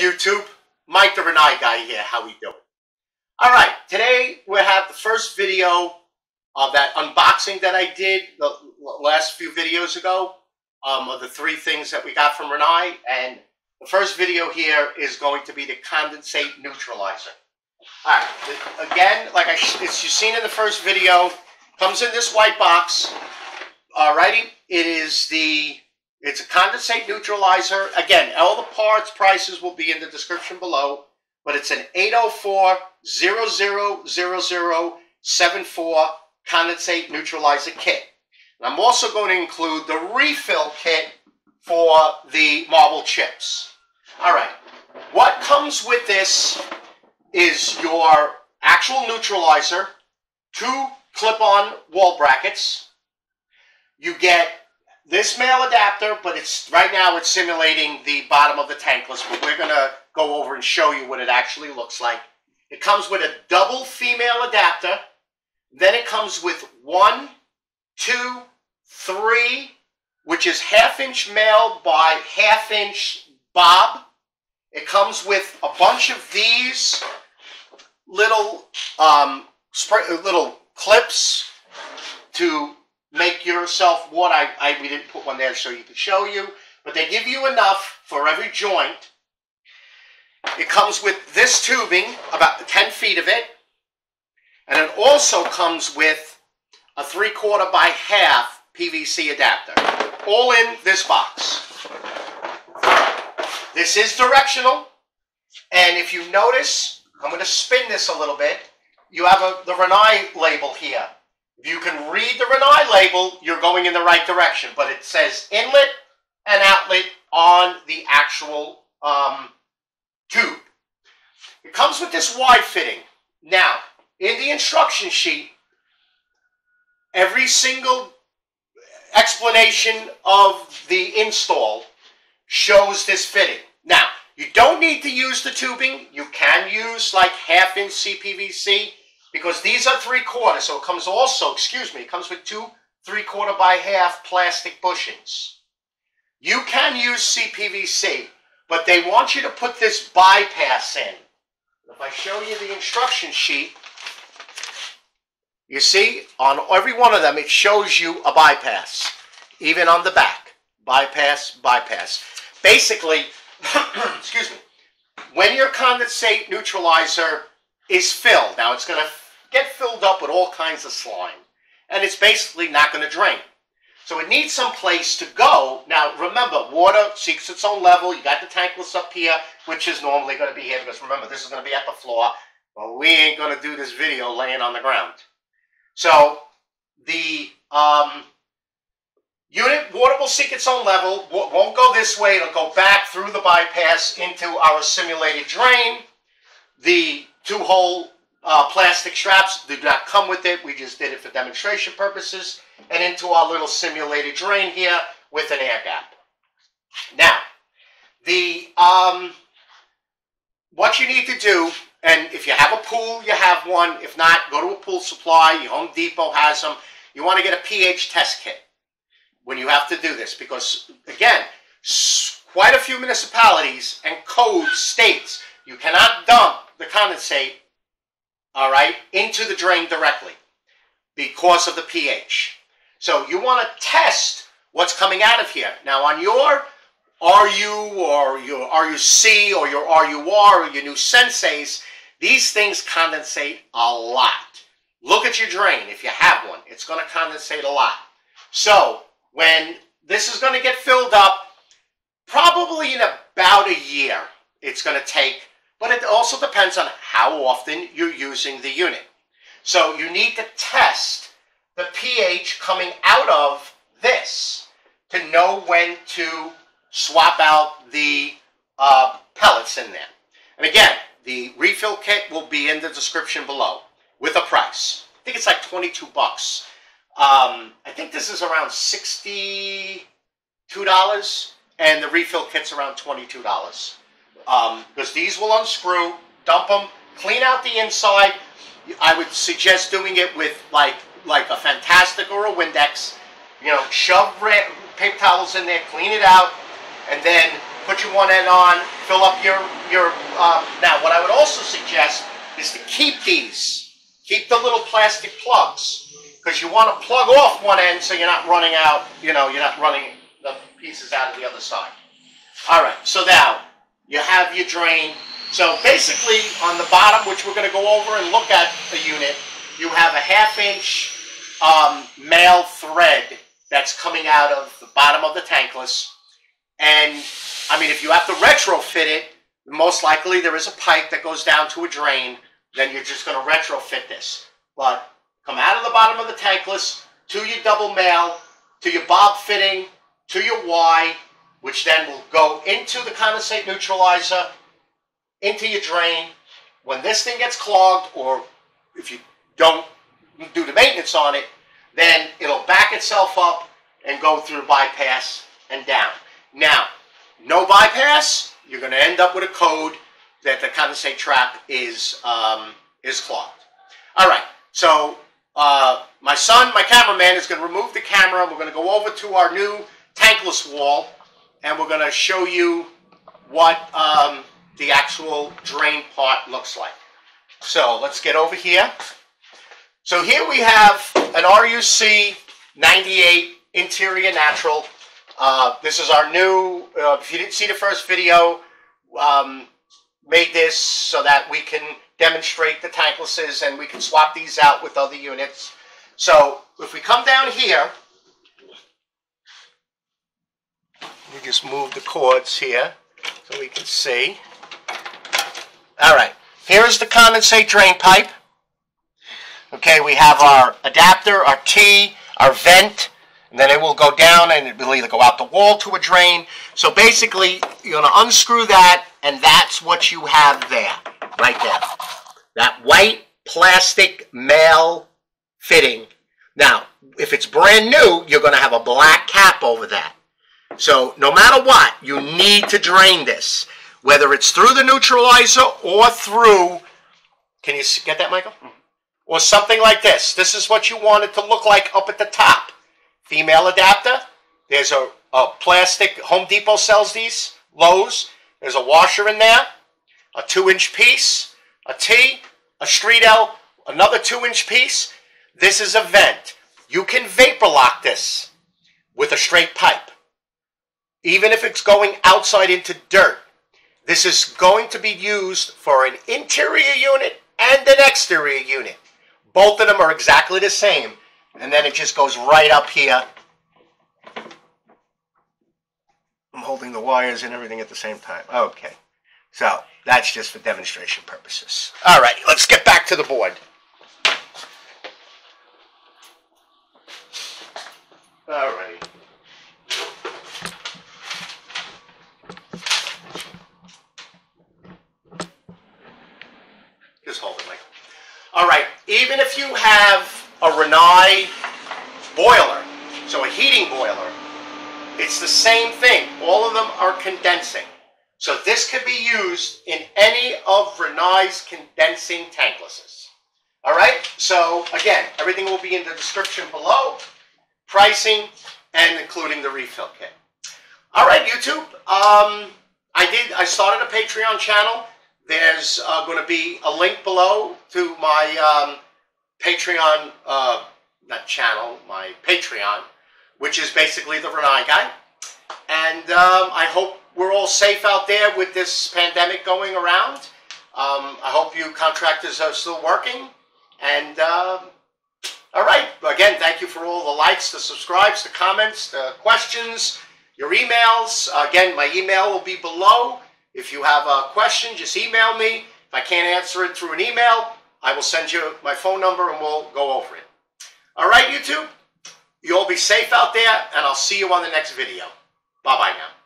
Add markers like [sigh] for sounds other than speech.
YouTube, Mike the Rinnai guy here. How we doing? All right, today we have the first video of that unboxing that I did the last few videos ago um, of the three things that we got from Rinnai. And the first video here is going to be the condensate neutralizer. All right, again, like I, as you've seen in the first video, comes in this white box. Alrighty, it is the it's a condensate neutralizer. Again, all the parts prices will be in the description below, but it's an 804 000074 condensate neutralizer kit. And I'm also going to include the refill kit for the marble chips. All right, what comes with this is your actual neutralizer, two clip-on wall brackets. You get this male adapter, but it's right now it's simulating the bottom of the tankless, but we're going to go over and show you what it actually looks like. It comes with a double female adapter. Then it comes with one, two, three, which is half inch male by half inch barb. It comes with a bunch of these little um, little clips to make yourself what I, I we didn't put one there so you could show you, but they give you enough for every joint. It comes with this tubing, about 10 feet of it, and it also comes with a three quarter by half PVC adapter, all in this box. This is directional, and if you notice, I'm going to spin this a little bit, you have a, the Rinnai label here. If you can read the Rinnai label, you're going in the right direction. But it says inlet and outlet on the actual um, tube. It comes with this wide fitting. Now, in the instruction sheet, every single explanation of the install shows this fitting. Now, you don't need to use the tubing. You can use like half inch CPVC because these are three quarter, so it comes also, excuse me, it comes with two three quarter by half plastic bushings. You can use CPVC, but they want you to put this bypass in. If I show you the instruction sheet, you see, on every one of them, it shows you a bypass, even on the back. Bypass, bypass. Basically, [coughs] excuse me, when your condensate neutralizer is filled, now it's going to get filled up with all kinds of slime. And it's basically not going to drain. So it needs some place to go. Now, remember, water seeks its own level. You got the tankless up here, which is normally going to be here because remember, this is going to be at the floor. But we ain't going to do this video laying on the ground. So the um, unit, water will seek its own level. Won't go this way. It'll go back through the bypass into our simulated drain. The two-hole uh, plastic straps do not come with it. We just did it for demonstration purposes. And into our little simulated drain here with an air gap. Now, the um, what you need to do, and if you have a pool, you have one. If not, go to a pool supply. Your Home Depot has them. You want to get a pH test kit when you have to do this because, again, quite a few municipalities and codes states you cannot dump the condensate all right, into the drain directly because of the pH. So you want to test what's coming out of here. Now on your RU or your RUC or your RUR or your new Senseis, these things condensate a lot. Look at your drain if you have one. It's going to condensate a lot. So when this is going to get filled up, probably in about a year, it's going to take but it also depends on how often you're using the unit. So you need to test the pH coming out of this to know when to swap out the uh, pellets in there. And again, the refill kit will be in the description below with a price. I think it's like 22 bucks. Um, I think this is around $62 and the refill kit's around $22 because um, these will unscrew, dump them, clean out the inside. I would suggest doing it with like like a Fantastik or a Windex. You know, shove paper towels in there, clean it out, and then put your one end on, fill up your, your uh, now what I would also suggest is to keep these, keep the little plastic plugs, because you want to plug off one end so you're not running out, you know, you're not running the pieces out of the other side. All right, so now you have your drain. So basically on the bottom, which we're going to go over and look at the unit, you have a half inch um, male thread that's coming out of the bottom of the tankless. And I mean, if you have to retrofit it, most likely there is a pipe that goes down to a drain, then you're just going to retrofit this. But come out of the bottom of the tankless to your double male, to your barb fitting, to your Y, which then will go into the condensate neutralizer, into your drain. When this thing gets clogged, or if you don't do the maintenance on it, then it'll back itself up and go through bypass and down. Now, no bypass, you're going to end up with a code that the condensate trap is um, is clogged. All right, so uh, my son, my cameraman, is going to remove the camera. We're going to go over to our new tankless wall, and we're going to show you what um, the actual drain part looks like. So let's get over here. So here we have an RUC 98 interior natural. Uh, this is our new, uh, if you didn't see the first video, um, made this so that we can demonstrate the tanklesses and we can swap these out with other units. So if we come down here, we just move the cords here so we can see. All right, here is the condensate drain pipe. Okay, we have our adapter, our T, our vent, and then it will go down and it will either go out the wall to a drain. So basically, you're going to unscrew that, and that's what you have there, right there. That white plastic male fitting. Now, if it's brand new, you're going to have a black cap over that. So no matter what, you need to drain this, whether it's through the neutralizer or through, can you get that, Michael? Mm-hmm. Or something like this. This is what you want it to look like up at the top. Female adapter. There's a, a plastic, Home Depot sells these, Lowe's. There's a washer in there, a two inch piece, a T, a street L, another two inch piece. This is a vent. You can vapor lock this with a straight pipe even if it's going outside into dirt. This is going to be used for an interior unit and an exterior unit. Both of them are exactly the same. And then it just goes right up here. I'm holding the wires and everything at the same time. Okay. So that's just for demonstration purposes. All right, let's get back to the board. All right. Just hold it, Michael. All right, even if you have a Rinnai boiler, so a heating boiler, it's the same thing. All of them are condensing. So this could be used in any of Rinnai's condensing tanklesses. All right, so again, everything will be in the description below, pricing, and including the refill kit. All right, YouTube, um, I did, I started a Patreon channel. There's uh, going to be a link below to my um, Patreon, uh, not channel, my Patreon, which is basically the Rinnai guy. And um, I hope we're all safe out there with this pandemic going around. Um, I hope you contractors are still working. And uh, all right, again, thank you for all the likes, the subscribes, the comments, the questions, your emails. Again, my email will be below. If you have a question, just email me. If I can't answer it through an email, I will send you my phone number and we'll go over it. All right, YouTube? You all be safe out there, and I'll see you on the next video. Bye-bye now.